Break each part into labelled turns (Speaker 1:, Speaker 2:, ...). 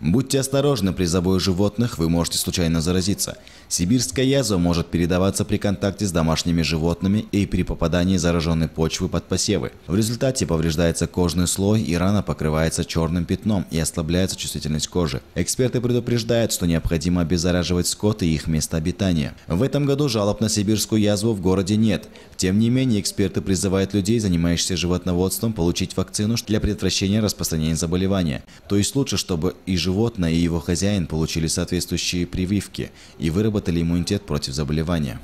Speaker 1: Будьте осторожны при забое животных, вы можете случайно заразиться. Сибирская язва может передаваться при контакте с домашними животными и при попадании зараженной почвы под посевы. В результате повреждается кожный слой и рана покрывается черным пятном и ослабляется чувствительность кожи. Эксперты предупреждают, что необходимо обеззараживать скот и их место обитания. В этом году жалоб на сибирскую язву в городе нет. Тем не менее, эксперты призывают людей, занимающихся животноводством, получить вакцину для предотвращения распространения заболевания. То есть лучше, чтобы и животное, и его хозяин получили соответствующие прививки и выработали иммунитет против заболевания.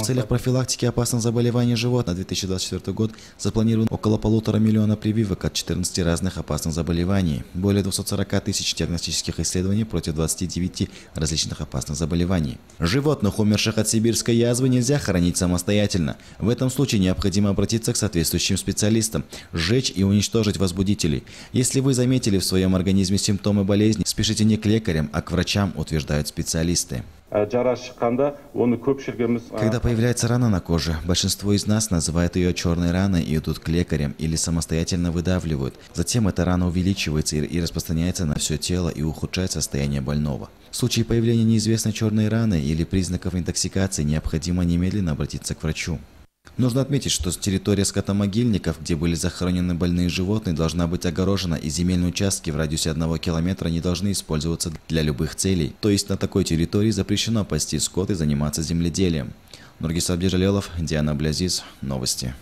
Speaker 1: В целях профилактики опасных заболеваний животных на 2024 год запланировано около полутора миллиона прививок от 14 разных опасных заболеваний, более 240 тысяч диагностических исследований против 29 различных опасных заболеваний. Животных, умерших от сибирской язвы, нельзя хоронить самостоятельно. В этом случае необходимо обратиться к соответствующим специалистам, сжечь и уничтожить возбудителей. Если вы заметили в своем организме симптомы болезни, спешите не к лекарям, а к врачам, утверждают специалисты.
Speaker 2: жара шыққанда оны көпшілігіміз ә,
Speaker 1: Когда появляется рана на коже, большинство из нас называют ее черной раной и идут к лекарям или самостоятельно выдавливают. Затем эта рана увеличивается и и распространяется на все тело и ухудшает состояние больного. В случае появления неизвестной черной раны или признаков интоксикации необходимо немедленно обратиться к врачу. Нужно отметить, что территория скотомогильников, где были захоронены больные животные, должна быть огорожена, и земельные участки в радиусе одного километра не должны использоваться для любых целей. То есть на такой территории запрещено пасти скот и заниматься земледелием. Нургис Абдижалелов, Диана Блязис, Новости.